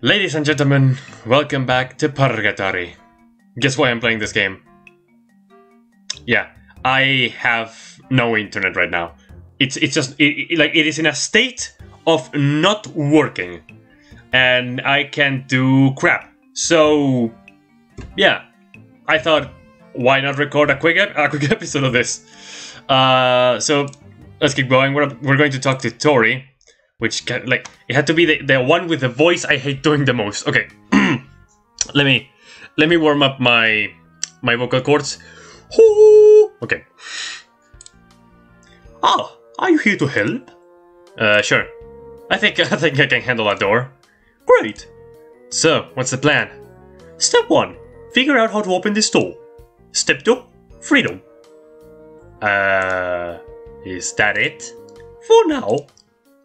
Ladies and gentlemen, welcome back to Purrgatory. Guess why I'm playing this game? Yeah, I have no internet right now. It's it's just it, it- like it is in a state of not working, and I can't do crap. So, yeah, I thought, why not record a quick ep- a quick episode of this? Uh, so let's keep going. We're we're going to talk to Tori, which can, like it had to be the, the one with the voice I hate doing the most. Okay, let me let me warm up my my vocal cords. Okay. Ah, are you here to help? Uh, sure. I think I think I can handle that door. Great. So, what's the plan? Step one: figure out how to open this door. Step two: freedom. Uh, is that it? For now.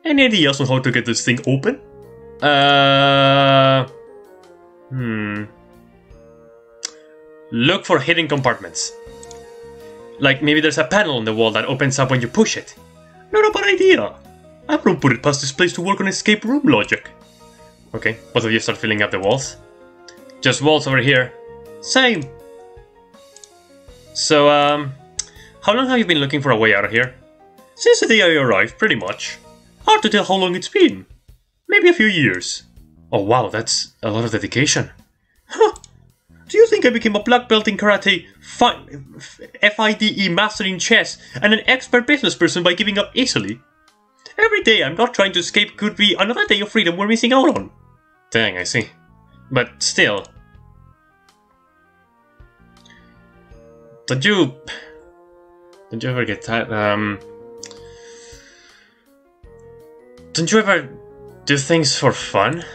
Any ideas on how to get this thing open? Uh, hmm. Look for hidden compartments. Like maybe there's a panel on the wall that opens up when you push it. Not a bad idea. I won't put it past this place to work on escape room logic. Okay, both of you start filling up the walls. Just walls over here. Same. So, um, how long have you been looking for a way out of here? Since the day I arrived, pretty much. To tell how long it's been. Maybe a few years. Oh wow, that's a lot of dedication. Huh. Do you think I became a black belt in karate, FIDE master in chess, and an expert business person by giving up easily? Every day I'm not trying to escape could be another day of freedom we're missing out on. Dang, I see. But still. Don't you. Don't you ever get tired? Um. Don't you ever do things for fun?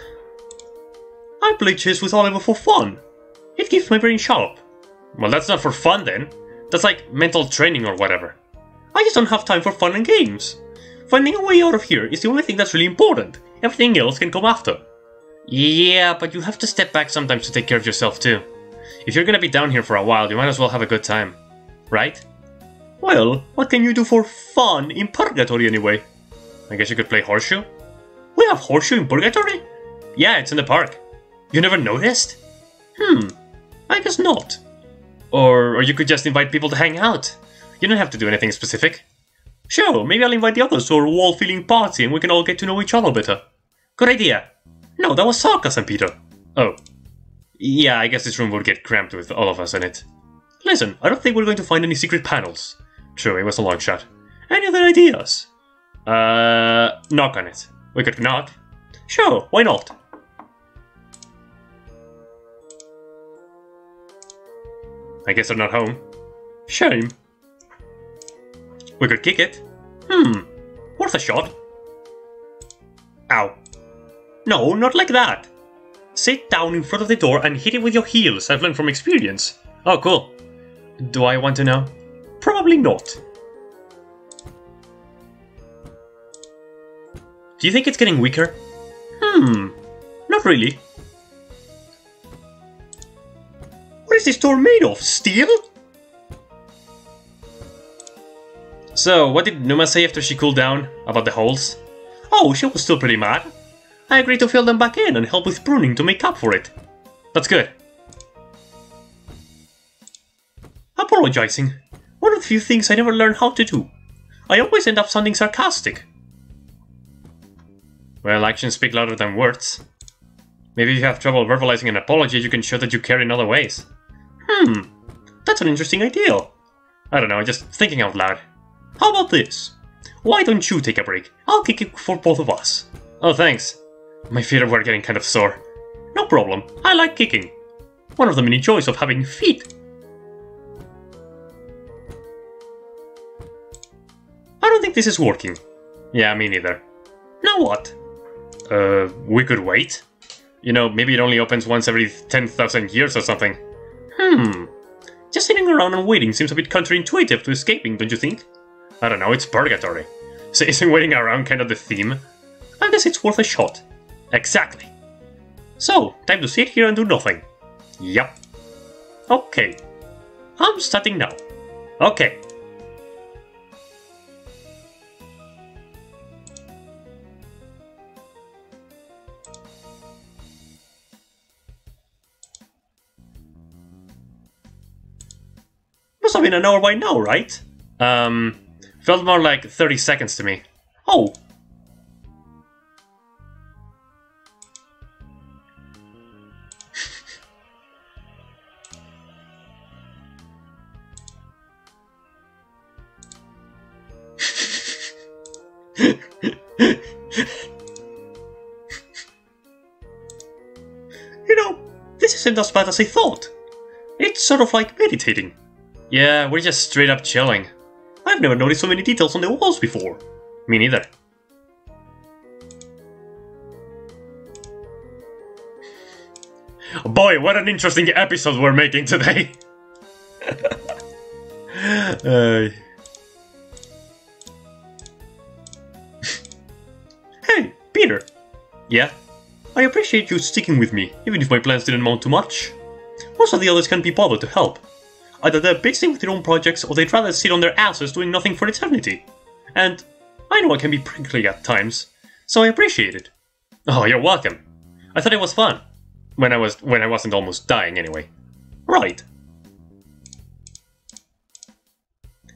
I play chess with Oliver for fun. It keeps my brain sharp. Well, that's not for fun then. That's like mental training or whatever. I just don't have time for fun and games. Finding a way out of here is the only thing that's really important. Everything else can come after. Yeah, but you have to step back sometimes to take care of yourself too. If you're gonna be down here for a while, you might as well have a good time. Right? Well, what can you do for fun in Purgatory anyway? I guess you could play Horseshoe? We have Horseshoe in Purgatory? Yeah, it's in the park. You never noticed? Hmm, I guess not. Or, or you could just invite people to hang out. You don't have to do anything specific. Sure, maybe I'll invite the others to a wall feeling party and we can all get to know each other better. Good idea. No, that was sarcasm, Peter. Oh. Yeah, I guess this room would get cramped with all of us in it. Listen, I don't think we're going to find any secret panels. True, it was a long shot. Any other ideas? Uh, knock on it. We could knock. Sure, why not? I guess they're not home. Shame. We could kick it. Hmm, worth a shot. Ow. No, not like that. Sit down in front of the door and hit it with your heels. I've learned from experience. Oh, cool. Do I want to know? Probably not. Do you think it's getting weaker? Hmm, not really. What is this door made of? Steel? So, what did Numa say after she cooled down about the holes? Oh, she was still pretty mad. I agreed to fill them back in and help with pruning to make up for it. That's good. Apologizing. One of the few things I never learned how to do. I always end up sounding sarcastic. Well, actions speak louder than words. Maybe if you have trouble verbalizing an apology, you can show that you care in other ways. Hmm, that's an interesting idea. I don't know, just thinking out loud. How about this? Why don't you take a break? I'll kick it for both of us. Oh, thanks. My feet were getting kind of sore. No problem, I like kicking. One of the many joys of having feet. I don't think this is working. Yeah, me neither. Now what? Uh, we could wait? You know, maybe it only opens once every 10,000 years or something. Hmm. Just sitting around and waiting seems a bit counterintuitive to escaping, don't you think? I don't know, it's purgatory. So isn't waiting around kind of the theme? I guess it's worth a shot. Exactly. So, time to sit here and do nothing. Yup. Okay. I'm starting now. Okay. Been an hour by now, right? Um, felt more like 30 seconds to me. Oh. you know, this isn't as bad as I thought. It's sort of like meditating. Yeah, we're just straight up chilling. I've never noticed so many details on the walls before. Me neither. Boy, what an interesting episode we're making today! uh... hey, Peter! Yeah? I appreciate you sticking with me, even if my plans didn't amount to much. Most of the others can't be bothered to help. Either they're busy with their own projects or they'd rather sit on their asses doing nothing for eternity. And I know I can be prickly at times, so I appreciate it. Oh, you're welcome. I thought it was fun. When I was when I wasn't almost dying anyway. Right.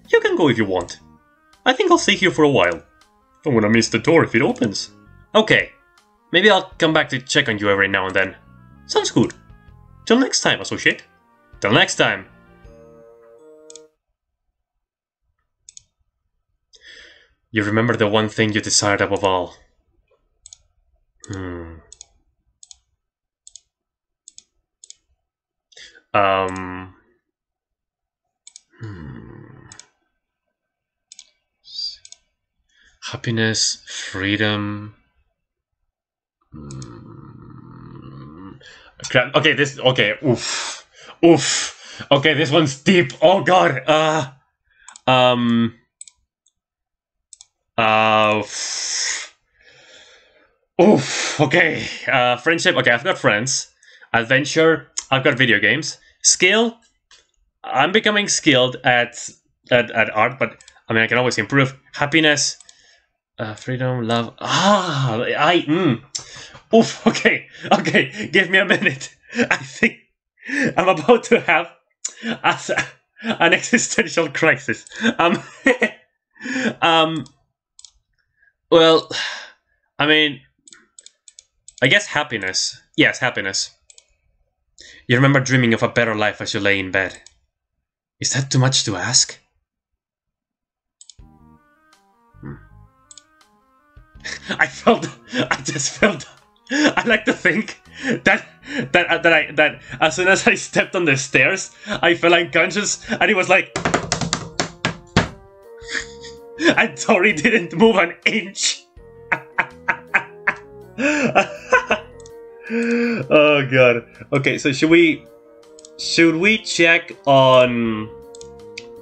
You can go if you want. I think I'll stay here for a while. I'm gonna miss the door if it opens. Okay. Maybe I'll come back to check on you every now and then. Sounds good. Till next time, associate. Till next time. You remember the one thing you desired above all. Hmm. Um. Hmm. Happiness, freedom. Hmm. Okay, this. Okay, oof, oof. Okay, this one's deep. Oh god. Uh. Um. Uh. Oof. Okay. Uh, friendship. Okay, I've got friends. Adventure. I've got video games. Skill. I'm becoming skilled at at, at art, but I mean I can always improve. Happiness. Uh, freedom, love. Ah, I. Mm. Oof. Okay. Okay. Give me a minute. I think I'm about to have as an existential crisis. Um. um. Well, I mean, I guess happiness. Yes, happiness. You remember dreaming of a better life as you lay in bed. Is that too much to ask? Hmm. I felt. I just felt. I like to think that that that I that as soon as I stepped on the stairs, I fell unconscious, and it was like. And Tori didn't move an inch. oh god. Okay, so should we should we check on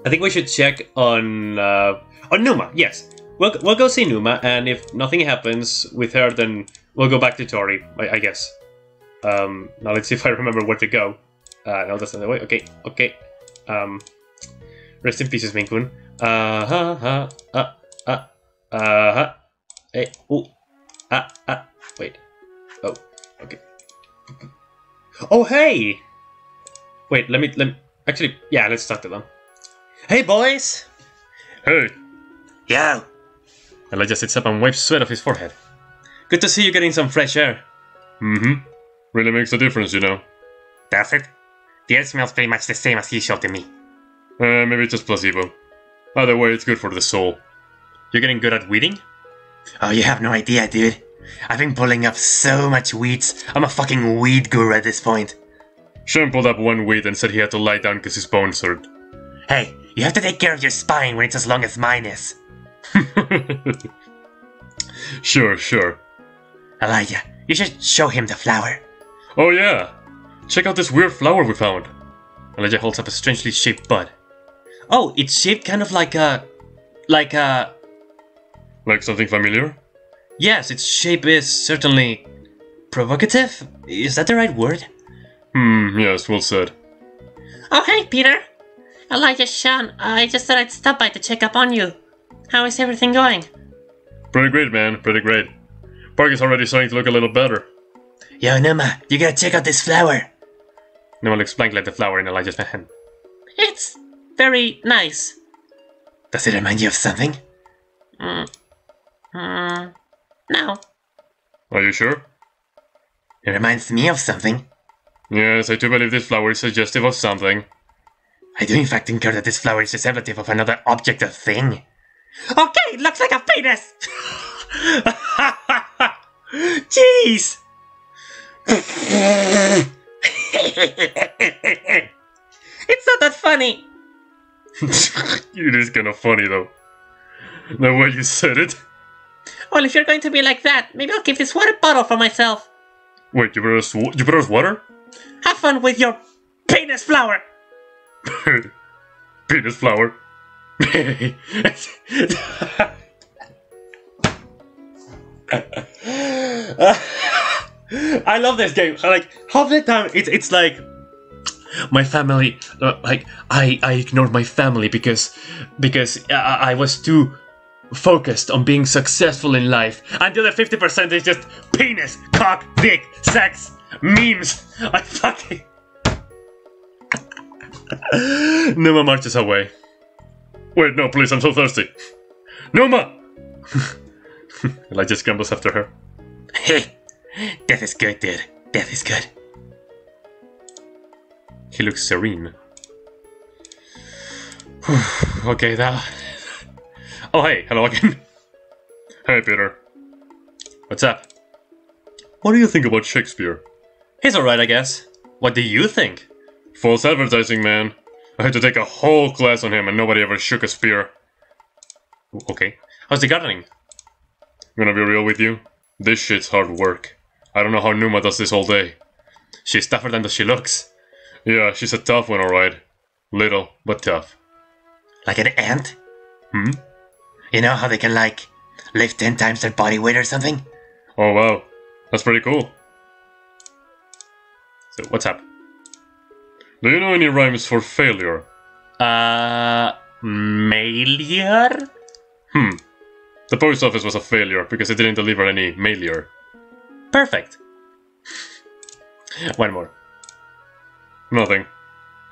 I think we should check on uh on Numa, yes. We'll we'll go see Numa and if nothing happens with her then we'll go back to Tori, I, I guess. Um now let's see if I remember where to go. Uh no that's not the way. Okay, okay. Um Rest in pieces, Minkun. Uh huh huh uh uh uh huh. Hey, oh, ah ah. Wait. Oh, okay. Oh hey. Wait, let me let me, actually yeah, let's talk to them. Hey boys. Hey. Yo. Elijah sits up and wipes sweat off his forehead. Good to see you getting some fresh air. Mm-hmm. Really makes a difference, you know. Does it? The air smells pretty much the same as usual to me. Uh, maybe it's just placebo. Either way, it's good for the soul. You're getting good at weeding? Oh, you have no idea, dude. I've been pulling up so much weeds. I'm a fucking weed guru at this point. Shem pulled up one weed and said he had to lie down because his bones hurt. Hey, you have to take care of your spine when it's as long as mine is. sure, sure. Elijah, you should show him the flower. Oh, yeah. Check out this weird flower we found. Elijah holds up a strangely shaped bud. Oh, it's shaped kind of like a. like a. Like something familiar? Yes, its shape is certainly. provocative? Is that the right word? Hmm, yes, well said. Oh, hey, Peter. Elijah Shem, I just thought I'd stop by to check up on you. How is everything going? Pretty great, man, pretty great. Park is already starting to look a little better. Yo, Numa, you gotta check out this flower. Numa looks blankly at the flower in Elijah's hand. It's very nice. Does it remind you of something? Mm. Mm. No. Are you sure? It reminds me of something. Yes, I do believe this flower is suggestive of something. I do in fact incur that this flower is representative of another object or thing. Okay, it looks like a penis. Jeez! It's not that funny. it is kind of funny though. The way you said it. Well, if you're going to be like that, maybe I'll keep this water bottle for myself. Wait, you brought us wa- you brought us water? Have fun with your penis flower. Penis flower. I love this game. Like half the time, it's it's like my family. Uh, like I I ignored my family because because I, I was too focused on being successful in life, and the other fifty percent is just penis, cock, dick, sex, memes. I fucking. Numa marches away. Wait, no, please, I'm so thirsty. Numa! Elijah just scrambles after her. Hey, death is good, dude. Death is good. He looks serene. okay, that. Oh, hey, hello again. hey, Peter. What's up? What do you think about Shakespeare? He's alright, I guess. What do you think? False advertising, man. I had to take a whole class on him and nobody ever shook a spear. Okay. How's the gardening? I'm Gonna be real with you? This shit's hard work. I don't know how Numa does this all day. She's tougher than she looks. Yeah, she's a tough one, alright. Little, but tough. Like an ant? Hmm? You know how they can, like, lift 10 times their body weight or something? Oh wow, that's pretty cool. So, what's up? Do you know any rhymes for failure? Uh, failure? Hmm. The post office was a failure because it didn't deliver any mailier. Perfect. One more. Nothing.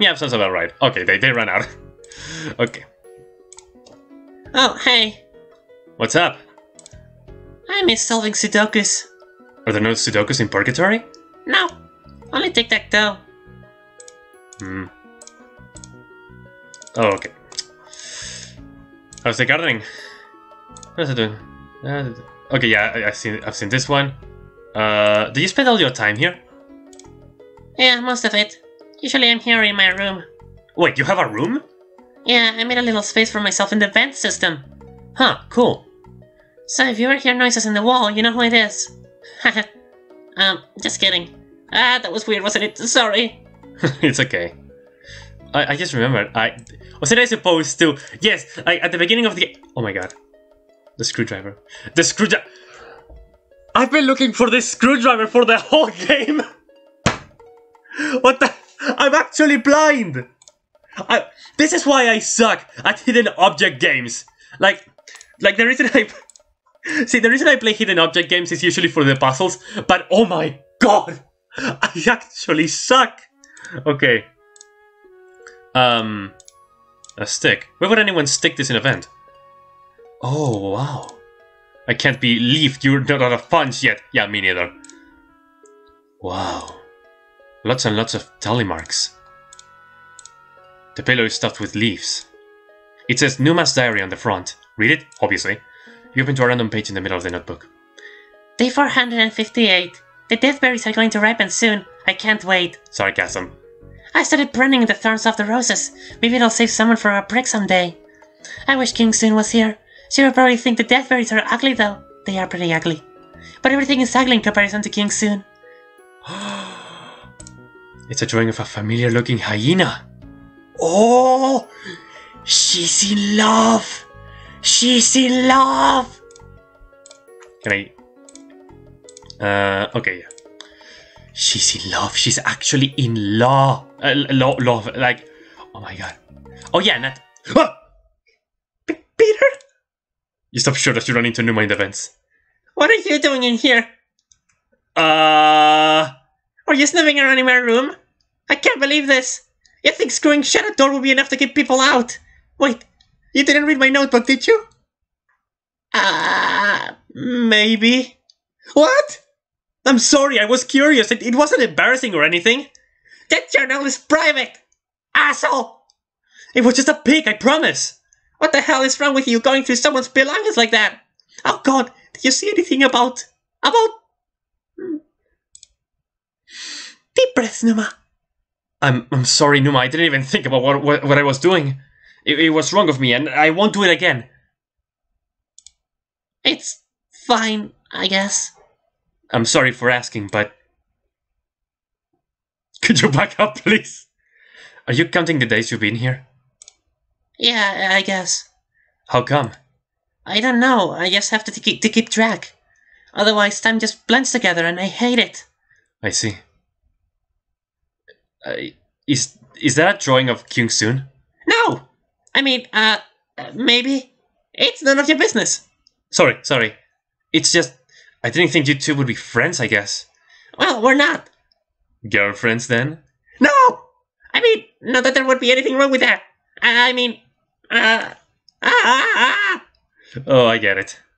Yeah, sounds about right. Okay, they, they ran out. okay. Oh, hey. What's up? I miss solving Sudokus. Are there no Sudokus in Purgatory? No, only tic tac toe. Hmm. Oh, okay. How's the gardening? How's it doing? Okay, yeah, I, I've seen I've seen this one. Uh, do you spend all your time here? Yeah, most of it. Usually I'm here in my room. Wait, you have a room? Yeah, I made a little space for myself in the vent system. Huh, cool. So if you ever hear noises in the wall, you know who it is. um, just kidding. Ah, that was weird, wasn't it? Sorry. it's okay. I, I just remembered. I wasn't I supposed to? Yes, like at the beginning of the. Oh my god, the screwdriver. The screwdriver. I've been looking for this screwdriver for the whole game. what the? I'm actually blind. I, this is why I suck at hidden object games. Like, like the reason I. See, the reason I play hidden object games is usually for the puzzles, but oh my god, I actually suck. Okay. Um, a stick. Where would anyone stick this in a vent? Oh, wow. I can't believe you're not out of funds yet. Yeah, me neither. Wow. Lots and lots of tally marks. The pillow is stuffed with leaves. It says Numa's diary on the front. Read it, obviously. You open to a random page in the middle of the notebook. Day 458. The deathberries are going to ripen soon. I can't wait. Sarcasm. I started burning the thorns off the roses. Maybe it'll save someone from a prick someday. I wish Kyung Soon was here. She would probably think the deathberries are ugly though. They are pretty ugly. But everything is ugly in comparison to Kyung Soon. It's a drawing of a familiar looking hyena. Oh! She's in love! She's in love! Can I. Uh, okay, yeah. She's in love. She's actually in law. Uh, law, love. Like, oh my god. Oh yeah. Ah! Peter? You stop short as you run into new mind events. What are you doing in here? Uh. Are you sniffing around in my room? I can't believe this. You think screwing shut a door will be enough to keep people out? Wait, you didn't read my notebook, did you? Ah, uh, maybe. What? I'm sorry, I was curious. It, it wasn't embarrassing or anything. That journal is private! Asshole! It was just a pig, I promise! What the hell is wrong with you going through someone's belongings like that? Oh god, did you see anything about... about... Deep breaths, Numa. I'm I'm sorry, Numa. I didn't even think about what what, what I was doing. It, it was wrong of me, and I won't do it again. It's fine, I guess. I'm sorry for asking, but could you back up, please? Are you counting the days you've been here? Yeah, I guess. How come? I don't know. I just have to, to keep to keep track. Otherwise, time just blends together, and I hate it. I see. Uh, is is that a drawing of Kyung Soon? No! I mean, uh, maybe. It's none of your business. Sorry, sorry. It's just, I didn't think you two would be friends, I guess. Well, we're not. Girlfriends, then? No! I mean, not that there would be anything wrong with that. I mean, uh, ah, ah, ah. Oh, I get it.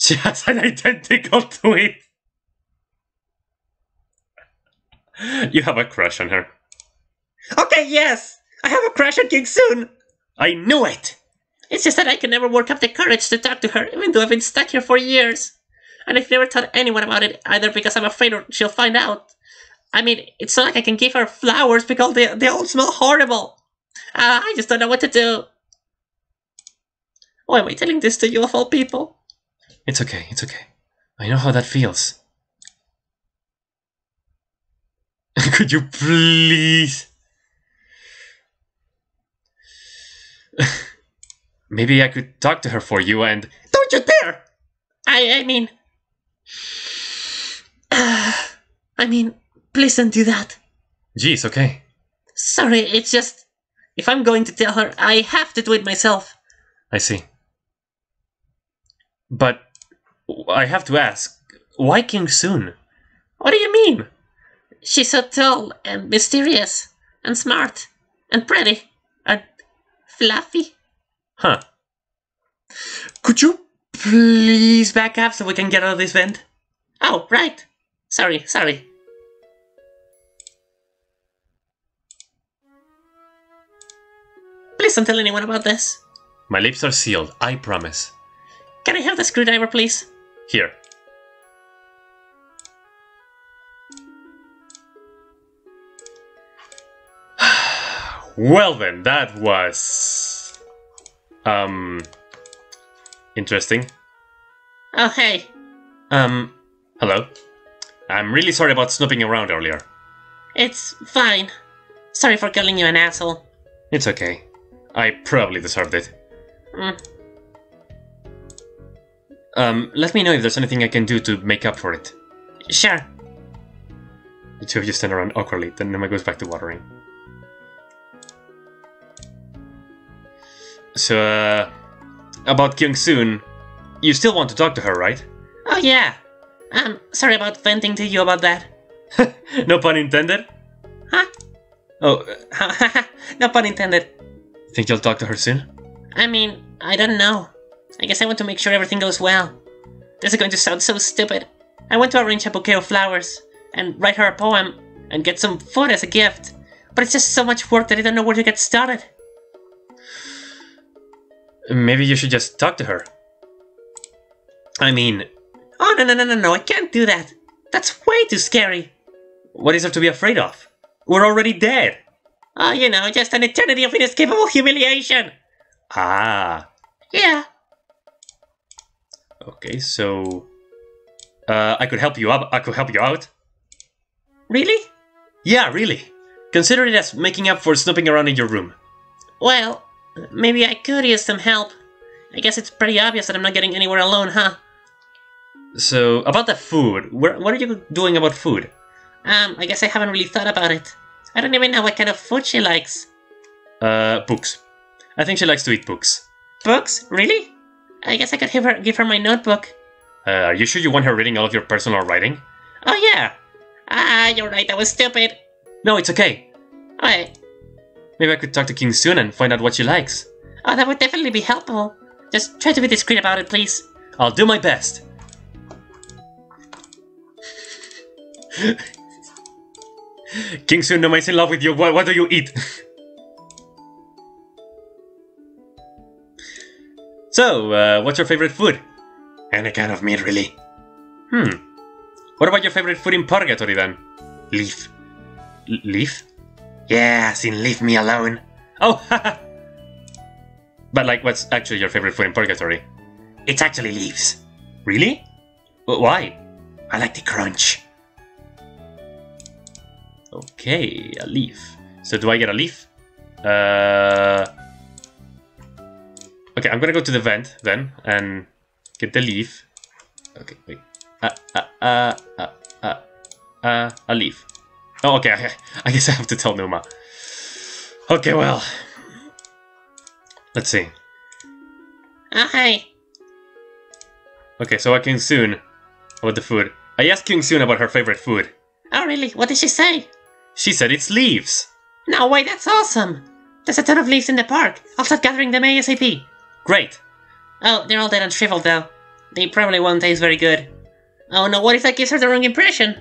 She has an identical twin. You have a crush on her. Okay, yes! I have a crush on Kyung Soon! I knew it! It's just that I can never work up the courage to talk to her, even though I've been stuck here for years. And I've never told anyone about it, either because I'm afraid or she'll find out. I mean, it's not like I can give her flowers because they, they all smell horrible. Uh, I just don't know what to do. Why am I telling this to you of all people? It's okay, it's okay. I know how that feels. Could you please? Maybe I could talk to her for you and. Don't you dare! I, I mean. Uh, I mean, please don't do that. Geez, okay. Sorry, it's just. If I'm going to tell her, I have to do it myself. I see. But I have to ask, why Kyung Soon? What do you mean? She's so tall and mysterious and smart and pretty and fluffy. Huh. Could you please back up so we can get out of this vent? Oh, right. Sorry, sorry. Please don't tell anyone about this. My lips are sealed, I promise. Can I have the screwdriver, please? Here. Well then, that was... Um... Interesting. Oh, hey. Um, hello. I'm really sorry about snooping around earlier. It's fine. Sorry for calling you an asshole. It's okay. I probably deserved it. Mm. Um, let me know if there's anything I can do to make up for it. Sure. The two of you stand around awkwardly, then Numa goes back to watering. So, uh, about Kyung Soon, you still want to talk to her, right? Oh, yeah. I'm sorry about venting to you about that. no pun intended? Huh? Oh, no pun intended. think you'll talk to her soon? I mean, I don't know. I guess I want to make sure everything goes well. This is going to sound so stupid. I want to arrange a bouquet of flowers, and write her a poem, and get some food as a gift. But it's just so much work that I don't know where to get started. Maybe you should just talk to her. I mean, Oh, no, no, no, no, no, I can't do that. That's way too scary. what is there to be afraid of? We're already dead! Oh, you know, just an eternity of inescapable humiliation. Ah, Yeah. okay, so... Uh, I could help you up. I could help you out. Really? Yeah, really. Consider it as making up for snooping around in your room. Well, maybe I could use some help. I guess it's pretty obvious that I'm not getting anywhere alone, huh? So, about the food, what are you doing about food? Um, I guess I haven't really thought about it. I don't even know what kind of food she likes. Uh, books. I think she likes to eat books. Books? Really? I guess I could give her, give her my notebook. Uh, are you sure you want her reading all of your personal writing? Oh, yeah. Ah, you're right, that was stupid. No, it's okay. Wait. Maybe I could talk to Kyung Soon and find out what she likes. Oh, that would definitely be helpful. Just try to be discreet about it, please. I'll do my best. Kyung Soon no is in love with you. What, what do you eat? so, uh, what's your favorite food? Any kind of meat, really. Hmm. What about your favorite food in Purgatory then? Leaf. L- leaf? Yeah, sin leave me alone. Oh. But like, what's actually your favorite food in Purgatory? It's actually leaves. Really? Wh- Why? I like the crunch. Okay, a leaf. So do I get a leaf? Uh. Okay, I'm gonna go to the vent then and get the leaf. Okay, wait. Uh, uh, uh, uh, uh, uh, a leaf. Oh, okay. I, I guess I have to tell Numa. Okay, well. Let's see. Hi. Okay, so I Kyung Soon about the food. I asked Kyung Soon about her favorite food. Oh, really? What did she say? She said it's leaves. No way, that's awesome. There's a ton of leaves in the park. I'll start gathering them ASAP. Great. Oh, they're all dead and shriveled though. They probably won't taste very good. Oh no, what if that gives her the wrong impression?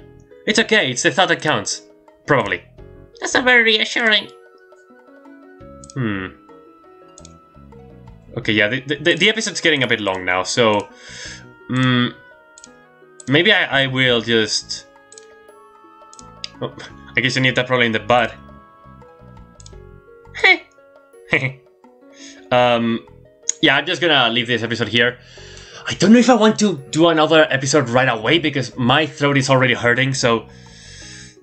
It's okay. It's the thought that counts. Probably. That's not very reassuring. Hmm. Okay, yeah, the, the, the episode's getting a bit long now, so... Mm, maybe I, I will just... Oh, I guess you need that probably in the butt. um, yeah, I'm just gonna leave this episode here. I don't know if I want to do another episode right away because my throat is already hurting, so...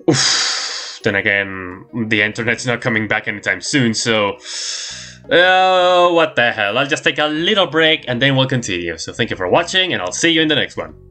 Oof. Then again, the internet's not coming back anytime soon, so... Oh, what the hell. I'll just take a little break and then we'll continue. So thank you for watching and I'll see you in the next one.